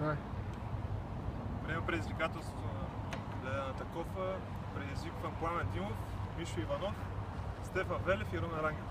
Давай. Време предизвикателството на Такова предизвиквам Пламен Димов, Мишо Иванов, Стефан Велев и Румен Рангел.